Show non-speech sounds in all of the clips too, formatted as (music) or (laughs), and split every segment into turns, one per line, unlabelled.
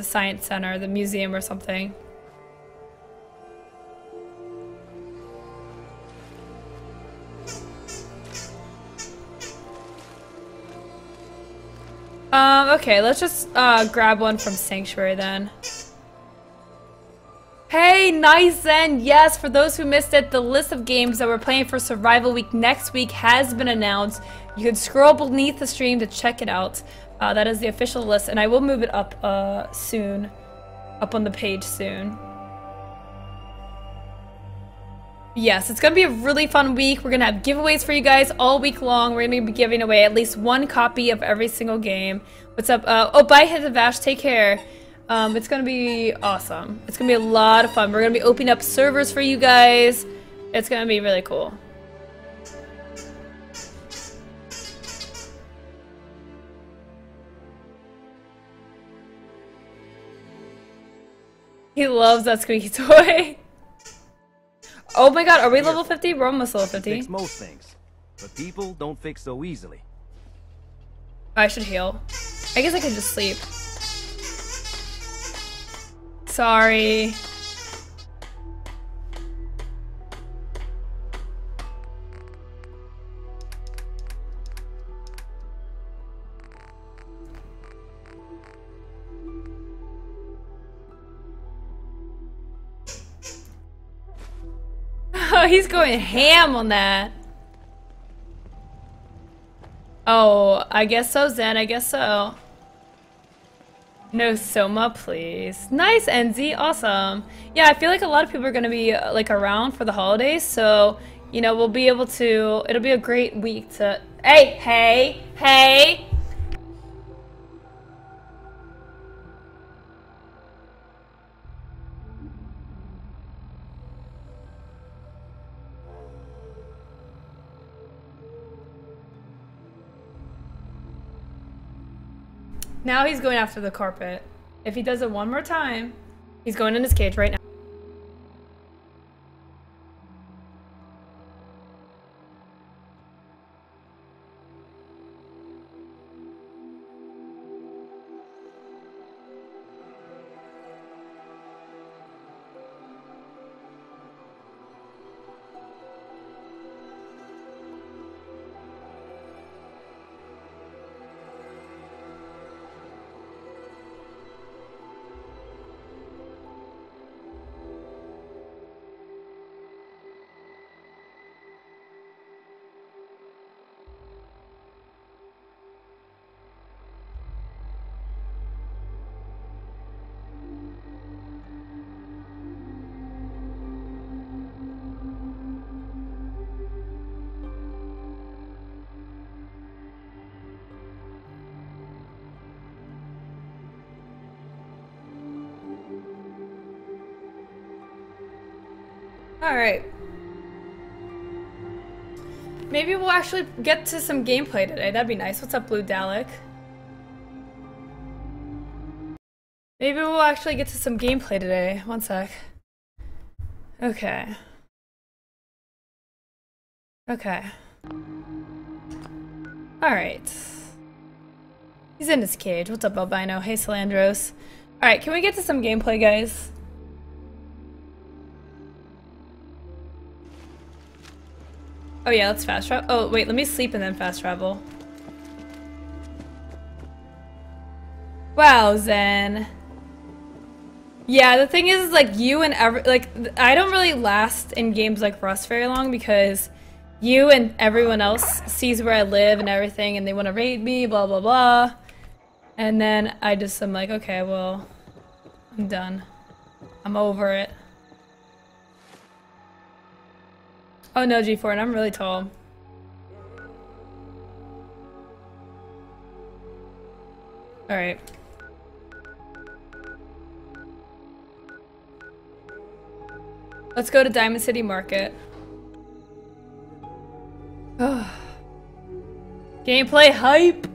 the science center, the museum or something. Um, okay, let's just uh, grab one from Sanctuary then. Hey, nice and yes, for those who missed it, the list of games that we're playing for Survival Week next week has been announced. You can scroll beneath the stream to check it out. Uh, that is the official list, and I will move it up uh, soon, up on the page soon. Yes, it's going to be a really fun week. We're going to have giveaways for you guys all week long. We're going to be giving away at least one copy of every single game. What's up? Uh, oh, bye, Hit the Vash. Take care. Um, it's going to be awesome. It's going to be a lot of fun. We're going to be opening up servers for you guys. It's going to be really cool. He loves that squeaky (laughs) toy. Oh my god, are we level 50? We're almost level 50.
Fix most things, but people don't fix so easily.
I should heal. I guess I could just sleep. Sorry. He's going ham on that. Oh, I guess so, Zen. I guess so. No Soma, please. Nice, Enzi. Awesome. Yeah, I feel like a lot of people are going to be like around for the holidays, so you know we'll be able to. It'll be a great week to. Hey, hey, hey. Now he's going after the carpet. If he does it one more time, he's going in his cage right now. Alright. Maybe we'll actually get to some gameplay today. That'd be nice. What's up, Blue Dalek? Maybe we'll actually get to some gameplay today. One sec. Okay. Okay. Alright. He's in his cage. What's up, Albino? Hey, Salandros. Alright, can we get to some gameplay, guys? Oh yeah, let's fast travel. Oh wait, let me sleep and then fast travel. Wow, Zen. Yeah, the thing is, is like, you and every- like, I don't really last in games like Rust very long because you and everyone else sees where I live and everything and they want to raid me, blah blah blah. And then I just am like, okay, well, I'm done. I'm over it. Oh no, G4, and I'm really tall. Alright. Let's go to Diamond City Market. (sighs) Gameplay hype!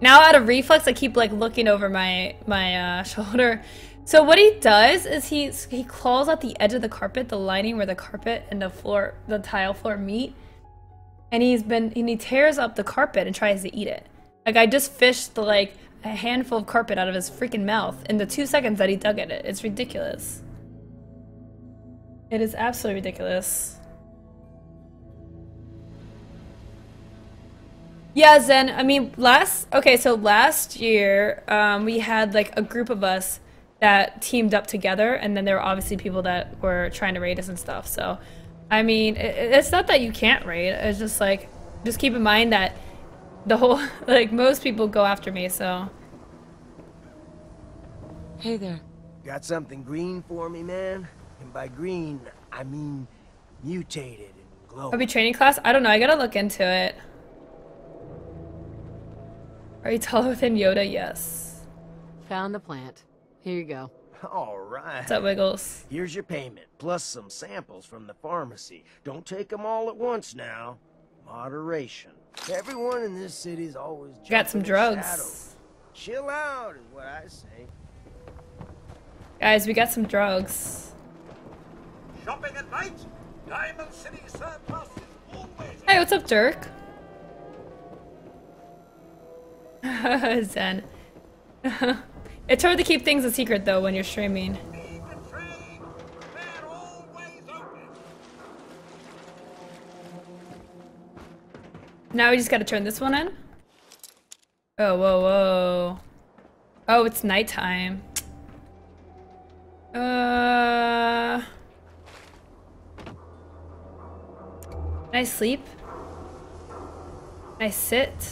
Now out of reflex, I keep like looking over my my uh, (laughs) shoulder so what he does is he he claws at the edge of the carpet, the lining where the carpet and the floor, the tile floor meet, and he's been and he tears up the carpet and tries to eat it. Like I just fished the like a handful of carpet out of his freaking mouth in the two seconds that he dug at it. It's ridiculous. It is absolutely ridiculous. Yeah, Zen. I mean, last okay, so last year um, we had like a group of us that teamed up together, and then there were obviously people that were trying to raid us and stuff. So, I mean, it, it's not that you can't raid. It's just like, just keep in mind that the whole (laughs) like most people go after me. So.
Hey there.
Got something green for me, man? And by green, I mean mutated and glowing.
Hobby training class? I don't know. I gotta look into it. Are you taller than Yoda? Yes.
Found the plant. Here you go. (laughs)
All right.
What's up, Wiggles?
Here's your payment, plus some samples from the pharmacy. Don't take them all at once now. Moderation. Everyone in this city's always
Got some drugs.
shadows. Chill out is what I say.
Guys, we got some drugs.
Shopping at night? Diamond City Surplus is always
Hey, what's up, Dirk? (laughs) Zen. (laughs) it's hard to keep things a secret though when you're streaming. Now we just gotta turn this one in. Oh, whoa, whoa. Oh, it's nighttime. Uh. Can I sleep? Can I sit?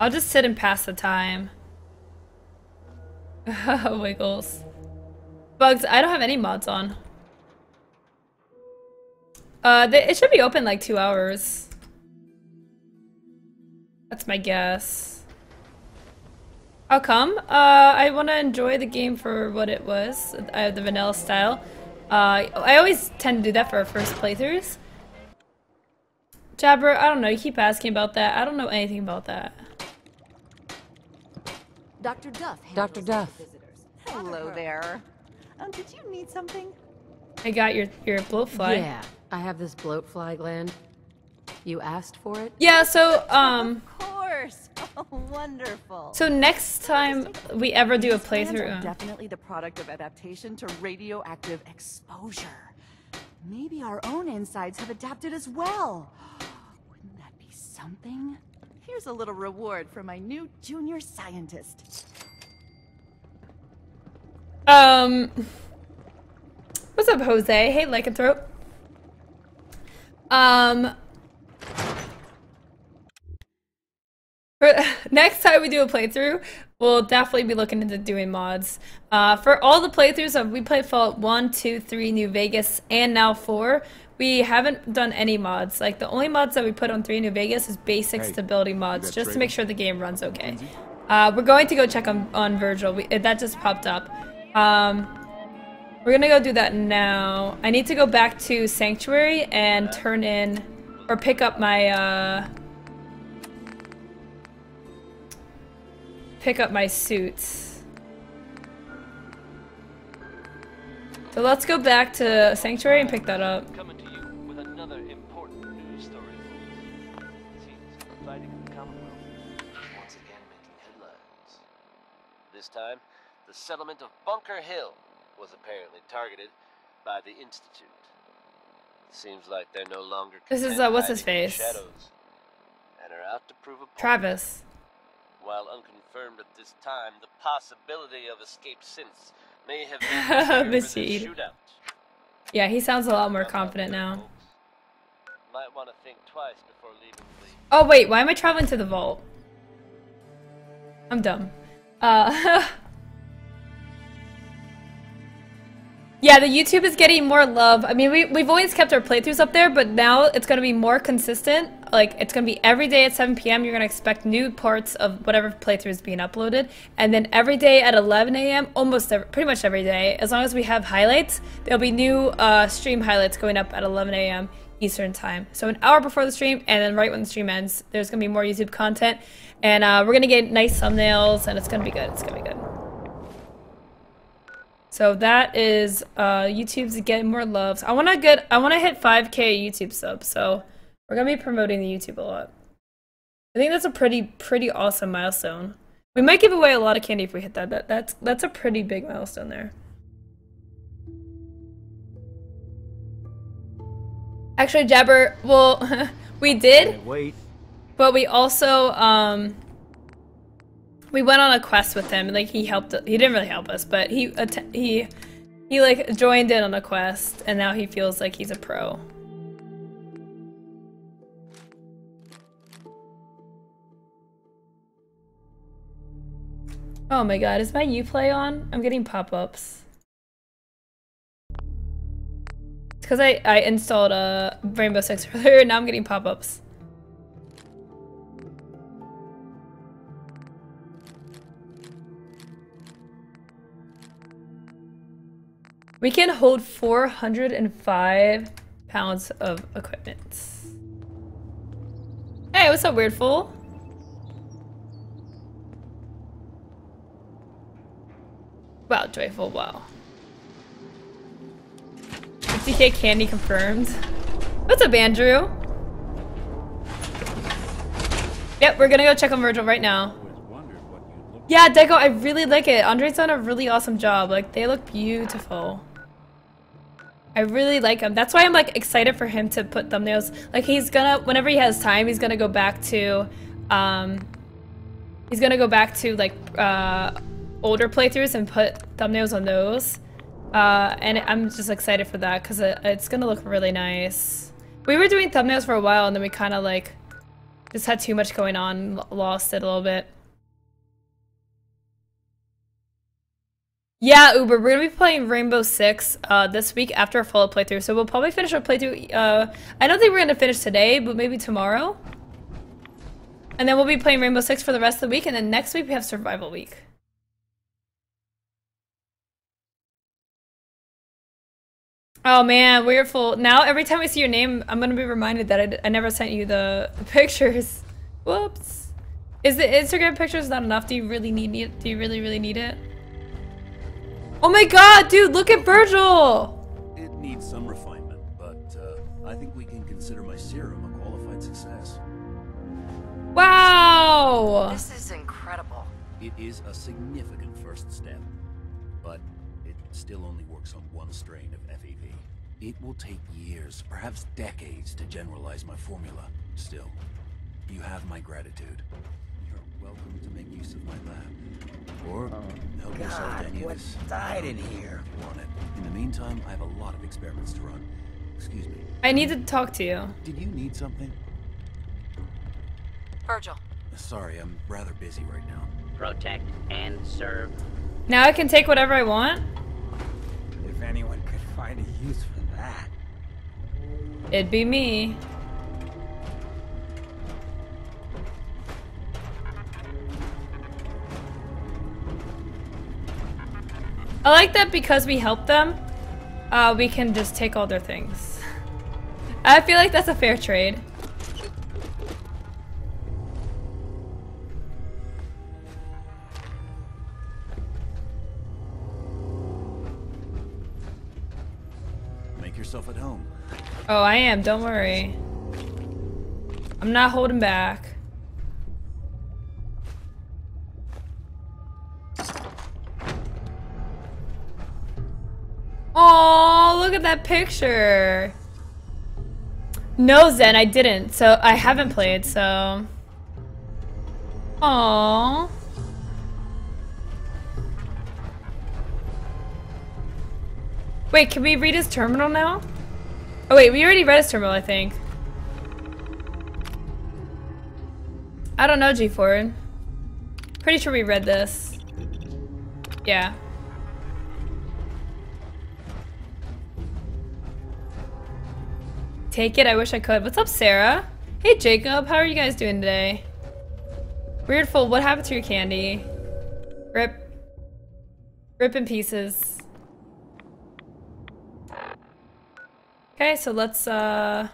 I'll just sit and pass the time. (laughs) Wiggles. Bugs, I don't have any mods on. Uh, it should be open like two hours. That's my guess. How come? Uh, I want to enjoy the game for what it was. I have the vanilla style. Uh, I always tend to do that for our first playthroughs. Jabber, I don't know. You keep asking about that. I don't know anything about that.
Dr. Duff.
Dr. Duff.
Hello there. Um, did you need something?
I got your your bloatfly.
Yeah, I have this bloatfly gland. You asked for it?
Yeah. So um.
Of course. (laughs) Oh, wonderful.
So next time we ever do a
These plants are
playthrough,
definitely the product of adaptation to radioactive exposure. Maybe our own insides have adapted as well. (gasps) Wouldn't that be something? Here's a little reward for my new junior scientist.
um, what's up, Jose? Hey, Lycanthrope. Um, for (laughs) next time we do a playthrough, we'll definitely be looking into doing mods. Uh, for all the playthroughs of we played Fallout 1, 2, 3, New Vegas, and now 4, we haven't done any mods. Like the only mods that we put on 3 New Vegas is basic
Hey,
stability mods,
that
just to make sure the game runs okay. Uh, we're going to go check on, on Virgil. We, that just popped up. Um, we're gonna go do that now. I need to go back to Sanctuary and turn in, or pick up my, uh, pick up my suits. So let's go back to Sanctuary and pick that up.
Settlement of Bunker Hill was apparently targeted by the Institute. Seems like they're no longer
This is, uh, what's his
hiding in the
face?
Shadows, and are out to prove a point.
Travis.
While unconfirmed at this time, the possibility of escaped synths may have (laughs) been shootout.
Yeah, he sounds a lot more confident now.
Might want to think twice before leaving
Oh wait, why am I traveling to the vault? I'm dumb. Uh, (laughs) yeah, the YouTube is getting more love. I mean, we, we've always kept our playthroughs up there, but now it's going to be more consistent. Like, it's going to be every day at 7 p.m. You're going to expect new parts of whatever playthrough is being uploaded. And then every day at 11 a.m., almost every, pretty much every day, as long as we have highlights, there'll be new uh, stream highlights going up at 11 a.m. Eastern time. So an hour before the stream, and then right when the stream ends, there's gonna be more YouTube content, and uh, we're gonna get nice thumbnails, and it's gonna be good. It's gonna be good. So that is uh, YouTube's getting more loves. I wanna get, I wanna hit 5k YouTube subs. So we're gonna be promoting the YouTube a lot. I think that's a pretty, pretty awesome milestone. We might give away a lot of candy if we hit that. that that's that's a pretty big milestone there. Actually, Jabber, well, (laughs) we did,
wait.
but we also um we went on a quest with him. Like he helped. He didn't really help us, but he he he like joined in on a quest, and now he feels like he's a pro. Oh my god, is my Uplay on? I'm getting pop-ups. It's because I, I installed uh, Rainbow Six earlier, and (laughs) now I'm getting pop-ups. We can hold 405 pounds of equipment. Hey, what's up, Weird Fool? Wow, Joyful, wow. 50k candy confirmed. What's up, Andrew? Yep, we're gonna go check on Virgil right now. Yeah, Deco, I really like it. Andre's done a really awesome job. Like, they look beautiful. I really like him. That's why I'm like excited for him to put thumbnails. Like he's gonna, whenever he has time, he's gonna go back to, um, he's gonna go back to like uh, older playthroughs and put thumbnails on those. Uh, and I'm just excited for that because it, it's gonna look really nice. We were doing thumbnails for a while and then we kind of like just had too much going on, lost it a little bit. Yeah, Uber, we're gonna be playing Rainbow Six uh, this week after a full playthrough, so we'll probably finish our playthrough. Uh, I don't think we're gonna finish today, but maybe tomorrow. And then we'll be playing Rainbow Six for the rest of the week, and then next week we have Survival Week. Oh man, we're full. Now every time I see your name, I'm gonna be reminded that I, never sent you the, the (laughs) pictures. Whoops. Is the Instagram pictures not enough? Do you really need it? Do you really, really need it? Oh my god, dude, look at Virgil!
It needs some refinement, but uh, I think we can consider my serum a qualified success.
Wow!
This is incredible.
It is a significant first step, but it still only works on one strain of FEV. It will take years, perhaps decades, to generalize my formula. Still, you have my gratitude. You're welcome to make use of my lab. Or oh, help yourself to
God,
any of
what
this.
died in here?
if you want it. In the meantime, I have a lot of experiments to run. Excuse me.
I need to talk to you.
Did you need something?
Virgil.
Sorry, I'm rather busy right now.
protect, and serve.
Now I can take whatever I want?
If anyone could find a use for that.
It'd be me. I like that because we help them, uh, we can just take all their things. I feel like that's a fair trade.
Make yourself at home.
Oh, I am, don't worry. I'm not holding back. At that picture. No, Zen, I didn't. So I haven't played, so. Aww. Wait, can we read his terminal now? Oh wait, we already read his terminal, I think. I don't know, G Ford. Pretty sure we read this. Yeah. Take it, I wish I could. What's up, Sarah? Hey, Jacob, how are you guys doing today? Weird Fool, what happened to your candy? Rip. Rip in pieces. Okay, so let's, uh...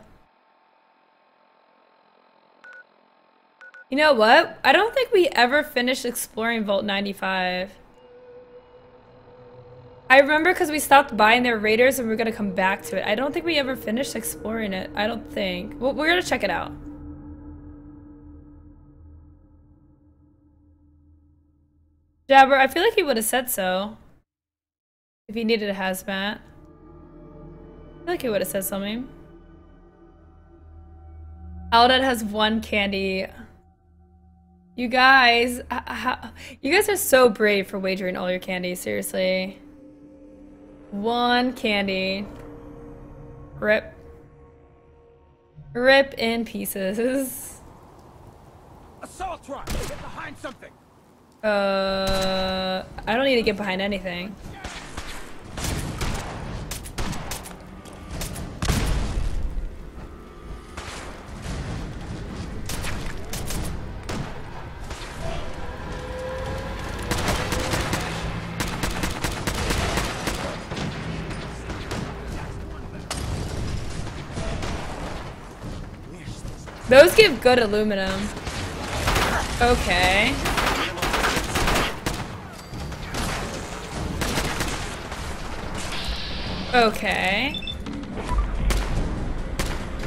You know what? I don't think we ever finished exploring Vault 95. I remember because we stopped buying their raiders and we are gonna come back to it. I don't think we ever finished exploring it. I don't think. Well, we're gonna check it out. Jabber, I feel like he would have said so. If he needed a hazmat. I feel like he would have said something. Aldad has one candy. You guys, you guys are so brave for wagering all your candy, seriously. One candy. Rip. Rip in pieces.
Assault truck! Get behind something!
Uh, I don't need to get behind anything. Those give good aluminum. Okay. Okay.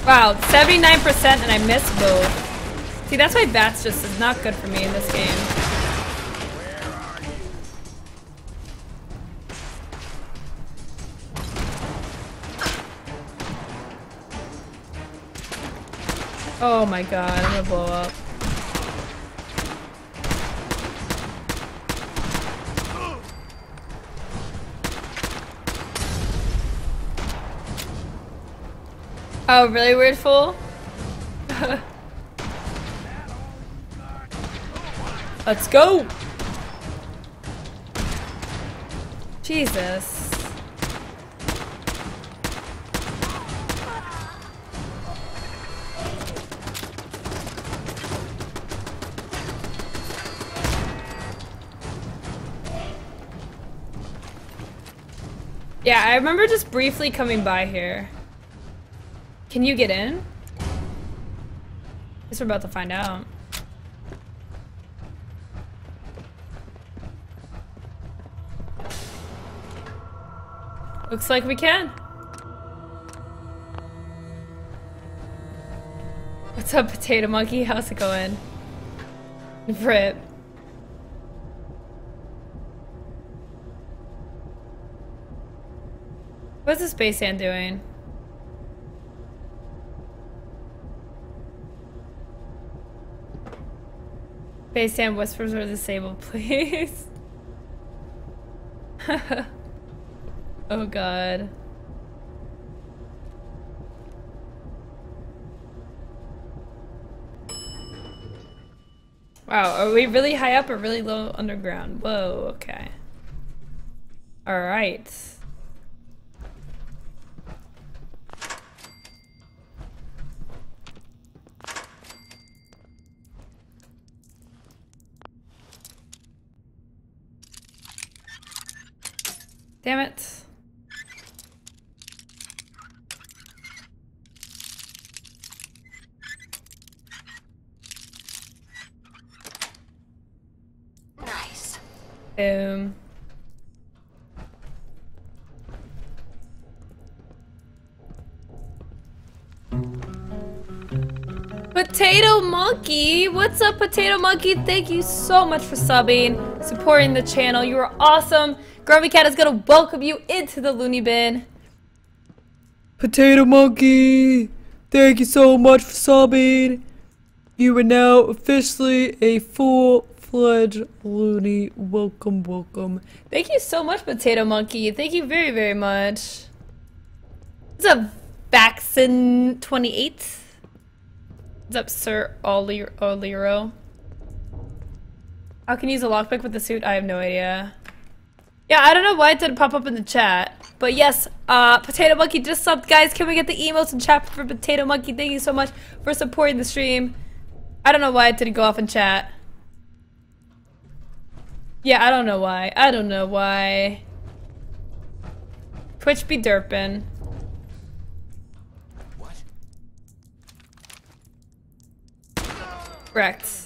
Wow, 79% and I missed both. See, that's why VATS just is not good for me in this game. Oh my god, I'm gonna blow up. Oh, really weird fool? (laughs) Let's go! Jesus. Yeah, I remember just briefly coming by here. Can you get in? Guess we're about to find out. Looks like we can. What's up, Potato Monkey? How's it going? Rip. What's the space hand doing? Space hand whispers are disabled, (laughs) please. (laughs) oh god. Wow, are we really high up or really low underground? Whoa, okay. Alright. Damn it.
Nice.
Boom. Potato Monkey! What's up, Potato Monkey? Thank you so much for subbing, supporting the channel. You are awesome. Grumpy Cat is gonna welcome you into the loony bin. Potato Monkey! Thank you so much for subbing. You are now officially a full-fledged loony. Welcome, welcome. Thank you so much, Potato Monkey. Thank you very, very much. What's up, Baxon28? What's up, Sir Oli- Oliro? How can you use a lockpick with the suit? I have no idea. Yeah, I don't know why it didn't pop up in the chat. But yes, uh, Potato Monkey just subbed. Guys, can we get the emotes and chat for Potato Monkey? Thank you so much for supporting the stream. I don't know why it didn't go off in chat. Yeah, I don't know why. I don't know why. Twitch be derpin'.
What?
Correct.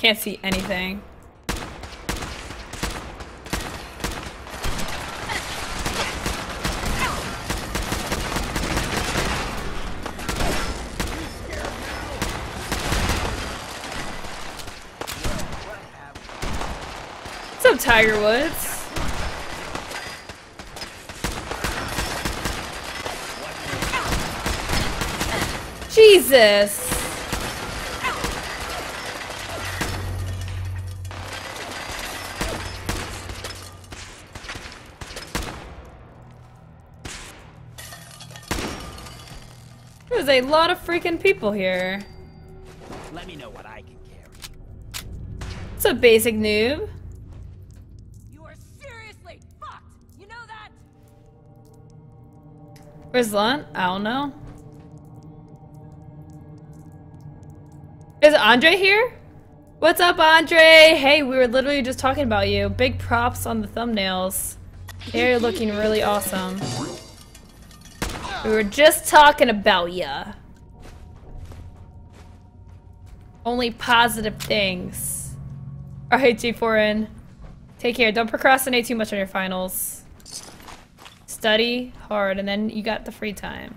can't see anything. What's up, Tiger Woods? Jesus! A lot of freaking people here.
Let me know what I can carry.
It's a basic noob.
You are seriously fucked. You know that?
Where's Lunt? I don't know. Is Andre here? What's up, Andre? Hey, we were literally just talking about you. Big props on the thumbnails. They're looking really awesome. We were just talking about ya. Only positive things. Alright, G4N. Take care. Don't procrastinate too much on your finals. Study hard, and then you got the free time.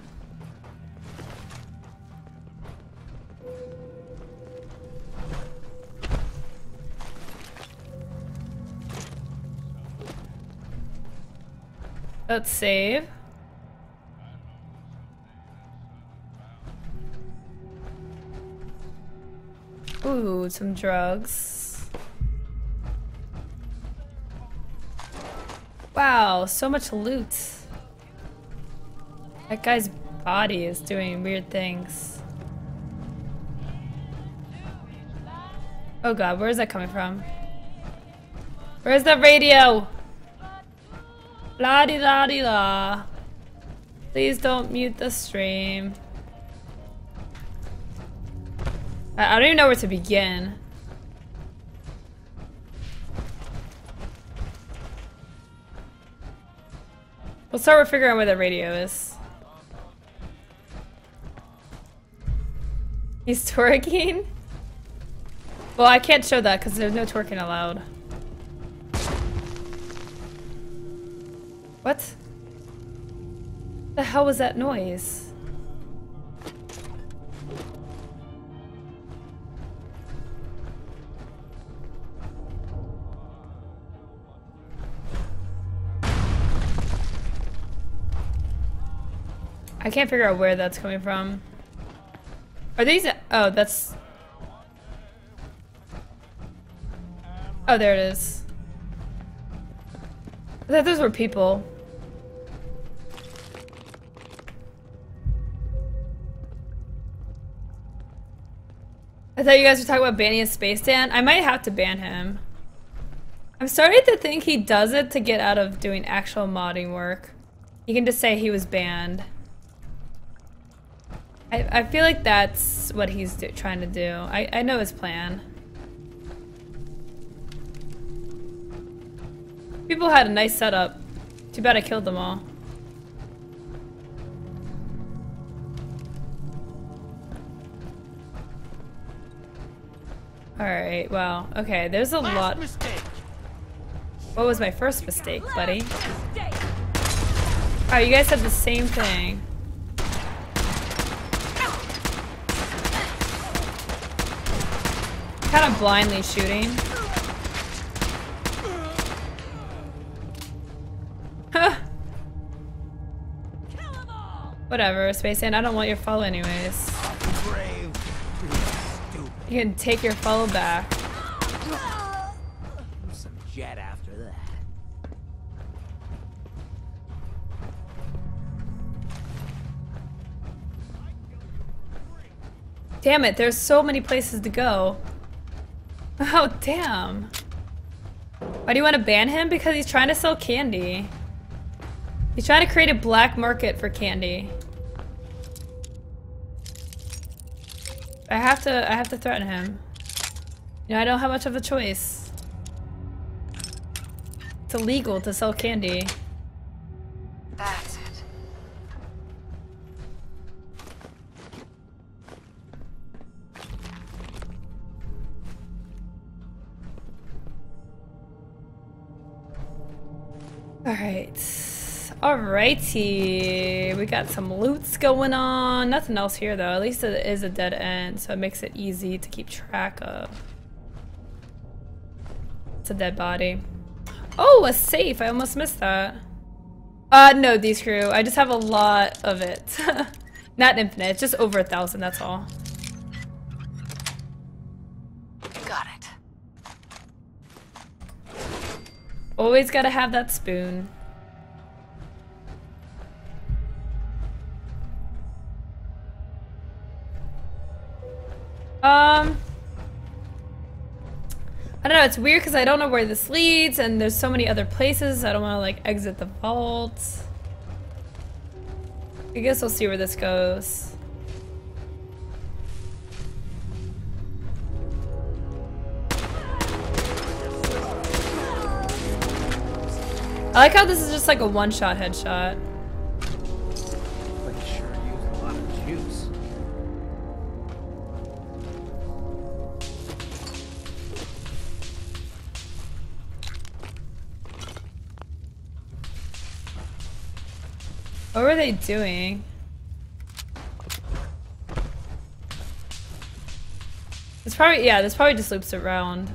Let's save. Ooh, some drugs. Wow, so much loot. That guy's body is doing weird things. Oh god, where is that coming from? Where's the radio? La di la di la. Please don't mute the stream. I, I don't even know where to begin. We'll start with figuring out where the radio is. He's (laughs) twerking? Well, I can't show that because there's no twerking allowed. What? The hell was that noise? I can't figure out where that's coming from. Are these- oh, that's- Oh, there it is. I thought those were people. I thought you guys were talking about banning a Space Dan. I might have to ban him. I'm starting to think he does it to get out of doing actual modding work. You can just say he was banned. I, I feel like that's what he's do trying to do. I, I know his plan. People had a nice setup. Too bad I killed them all. Alright, well, okay, there's a lot. What was my first mistake, buddy? Oh, you guys said the same thing. Kind of blindly shooting. Whatever, Spaceman, I don't want your follow anyways. You can take your follow back.
Some jet after that.
Damn it, there's so many places to go. Oh, damn. Why do you want to ban him? Because he's trying to sell candy. He's trying to create a black market for candy. I have to I have to threaten him. You know, I don't have much of a choice. It's illegal to sell candy. Alrighty. We got some loots going on. Nothing else here though. At least it is a dead end, so it makes it easy to keep track of. It's a dead body. Oh, a safe. I almost missed that. Uh, no, these crew. I just have a lot of it. (laughs) Not infinite, it's just over a thousand, that's all.
Got it.
Always gotta have that spoon. Um... I don't know, it's weird because I don't know where this leads, and there's so many other places. I don't want to, like, exit the vault. I guess we'll see where this goes. I like how this is just like a one-shot headshot. Were they doing? It's probably, yeah, this probably just loops around.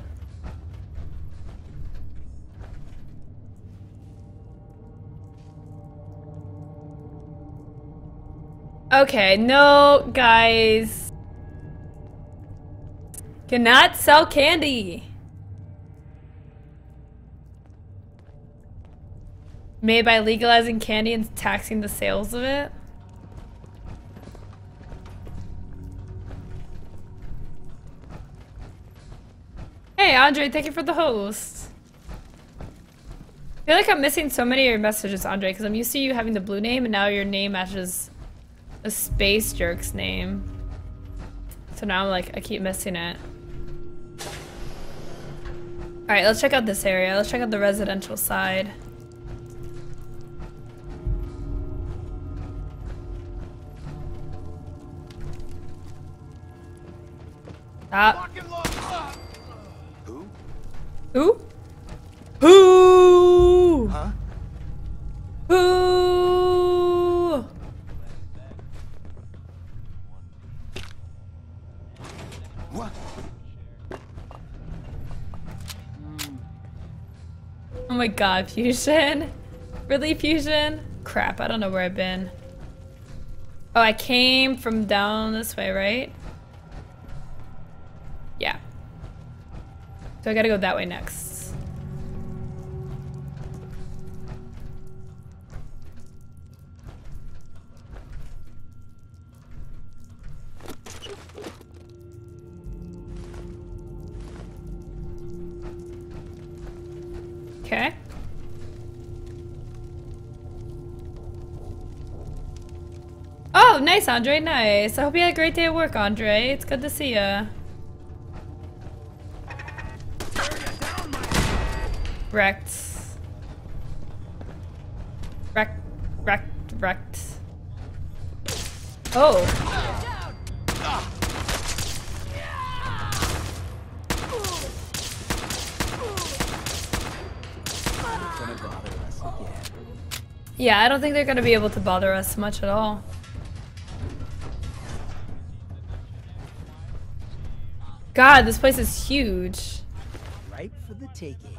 Okay, no, guys. Cannot sell candy. Made by legalizing candy and taxing the sales of it? Hey, Andre, thank you for the host. I feel like I'm missing so many of your messages, Andre, because I'm used to you having the blue name, and now your name matches a space jerk's name. So now I'm like, I keep missing it. Alright, let's check out this area. Let's check out the residential side. Stop.
Who?
Who? Who?
Huh?
Who?
What?
Oh my god, Fusion? Really, Fusion? Crap, I don't know where I've been. Oh, I came from down this way, right? So I gotta go that way next. Okay. Oh, nice, Andre, nice. I hope you had a great day at work, Andre. It's good to see ya. Wrecked. Wrecked. Wrecked. Wrecked. Oh. Yeah, I don't think they're gonna be able to bother us much at all. God, this place is huge.
Right for the taking.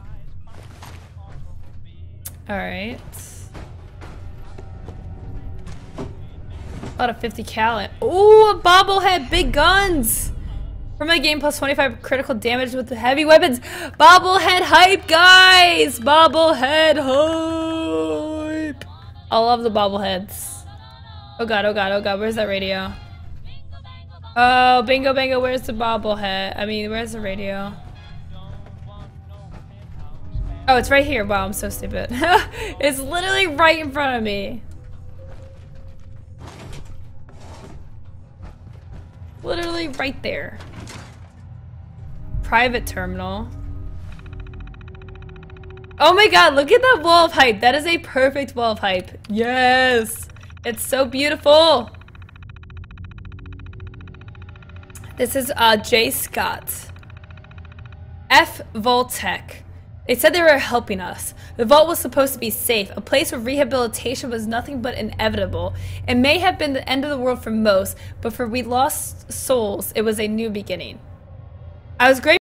Alright. About a 50 cal. Ooh, a bobblehead, big guns! For my game plus 25 critical damage with the heavy weapons. Bobblehead hype, guys! Bobblehead hype! I love the bobbleheads. Oh god, oh god, oh god, where's that radio? Oh, bingo bango, where's the bobblehead? I mean, where's the radio? Oh, it's right here. Wow, I'm so stupid. (laughs) it's literally right in front of me. Literally right there. Private terminal. Oh my god, look at that wall of hype. That is a perfect wall of hype. Yes! It's so beautiful. This is uh, J. Scott. F. Vault-Tec. They said they were helping us. The vault was supposed to be safe, a place where rehabilitation was nothing but inevitable. It may have been the end of the world for most, but for we lost souls, it was a new beginning. I was great.